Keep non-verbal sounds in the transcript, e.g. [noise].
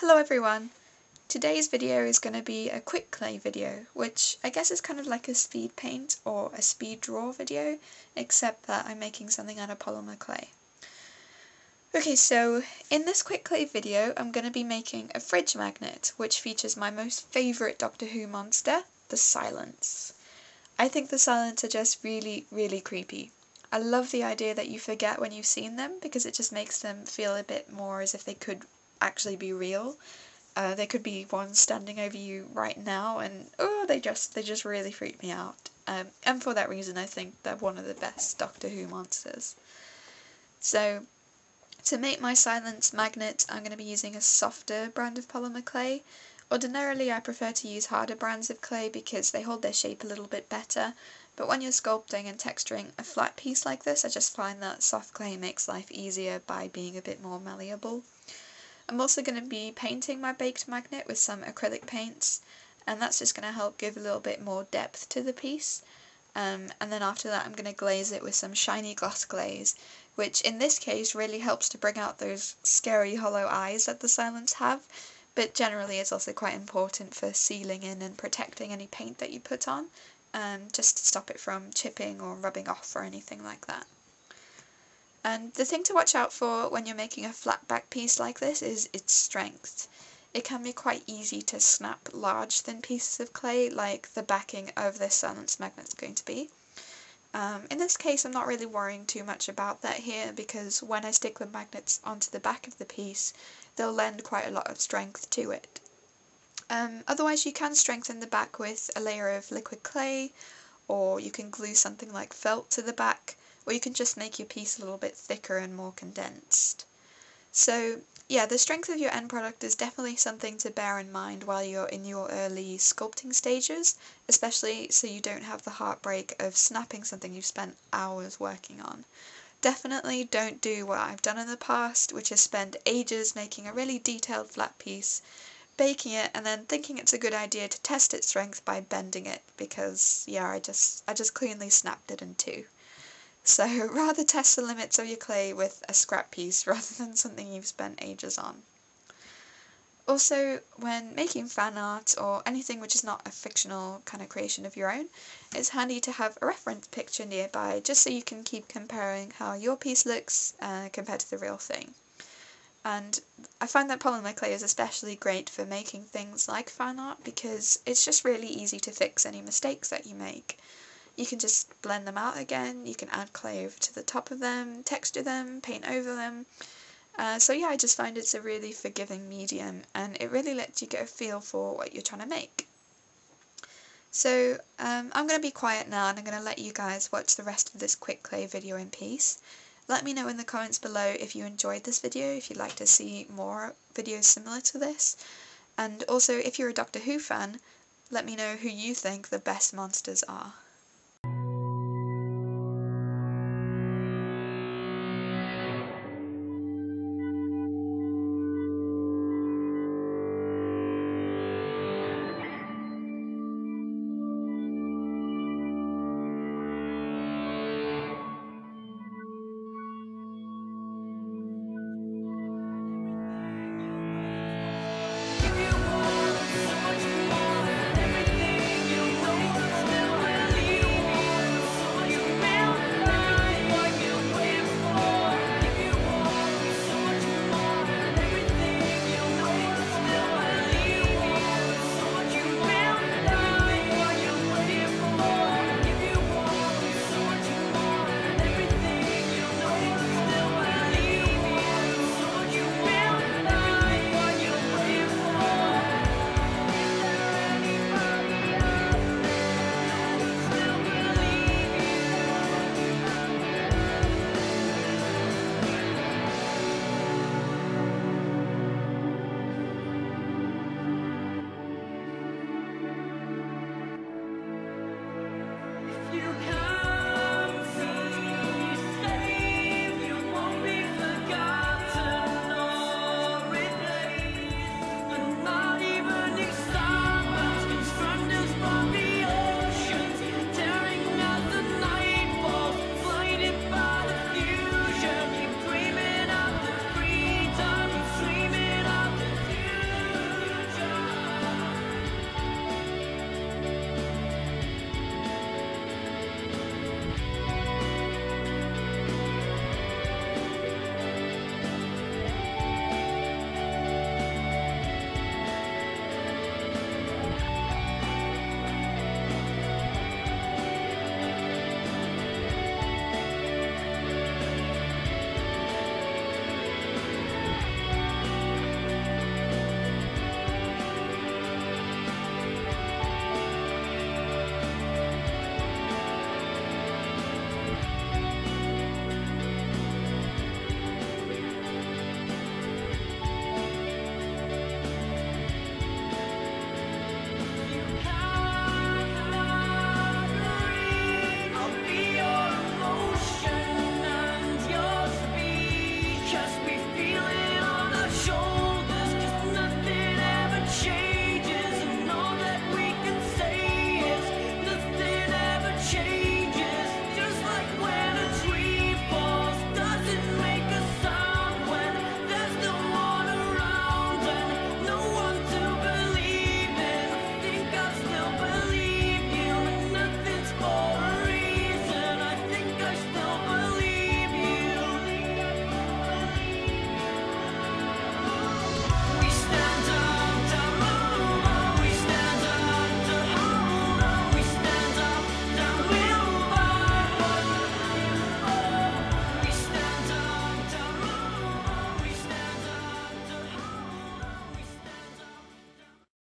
Hello everyone! Today's video is going to be a quick clay video, which I guess is kind of like a speed paint or a speed draw video, except that I'm making something out of polymer clay. Okay, so in this quick clay video I'm going to be making a fridge magnet, which features my most favourite Doctor Who monster, the Silence. I think the Silence are just really, really creepy. I love the idea that you forget when you've seen them because it just makes them feel a bit more as if they could actually be real. Uh, there could be one standing over you right now, and oh, they just they just really freak me out. Um, and for that reason, I think they're one of the best Doctor Who monsters. So, to make my silence magnet, I'm going to be using a softer brand of polymer clay. Ordinarily, I prefer to use harder brands of clay because they hold their shape a little bit better, but when you're sculpting and texturing a flat piece like this, I just find that soft clay makes life easier by being a bit more malleable. I'm also going to be painting my baked magnet with some acrylic paints and that's just going to help give a little bit more depth to the piece. Um, and then after that I'm going to glaze it with some shiny gloss glaze, which in this case really helps to bring out those scary hollow eyes that the silence have, but generally it's also quite important for sealing in and protecting any paint that you put on, um, just to stop it from chipping or rubbing off or anything like that. And the thing to watch out for when you're making a flat back piece like this is its strength. It can be quite easy to snap large thin pieces of clay like the backing of this silence magnet is going to be. Um, in this case I'm not really worrying too much about that here because when I stick the magnets onto the back of the piece they'll lend quite a lot of strength to it. Um, otherwise you can strengthen the back with a layer of liquid clay or you can glue something like felt to the back or you can just make your piece a little bit thicker and more condensed. So yeah, the strength of your end product is definitely something to bear in mind while you're in your early sculpting stages, especially so you don't have the heartbreak of snapping something you've spent hours working on. Definitely don't do what I've done in the past, which is spend ages making a really detailed flat piece, baking it, and then thinking it's a good idea to test its strength by bending it, because yeah, I just I just cleanly snapped it in two. So [laughs] rather test the limits of your clay with a scrap piece [laughs] rather than something you've spent ages on. Also, when making fan art or anything which is not a fictional kind of creation of your own, it's handy to have a reference picture nearby just so you can keep comparing how your piece looks uh, compared to the real thing. And I find that polymer clay is especially great for making things like fan art because it's just really easy to fix any mistakes that you make. You can just blend them out again, you can add clay over to the top of them, texture them, paint over them. Uh, so yeah, I just find it's a really forgiving medium and it really lets you get a feel for what you're trying to make. So um, I'm going to be quiet now and I'm going to let you guys watch the rest of this quick clay video in peace. Let me know in the comments below if you enjoyed this video, if you'd like to see more videos similar to this. And also, if you're a Doctor Who fan, let me know who you think the best monsters are.